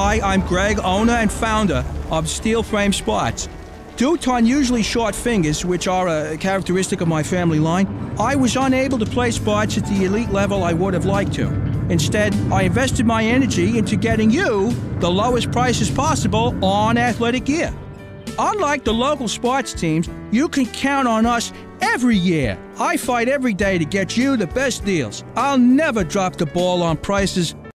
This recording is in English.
Hi, I'm Greg, owner and founder of Steel Frame Sports. Due to unusually short fingers, which are a characteristic of my family line, I was unable to play sports at the elite level I would have liked to. Instead, I invested my energy into getting you the lowest prices possible on athletic gear. Unlike the local sports teams, you can count on us every year. I fight every day to get you the best deals. I'll never drop the ball on prices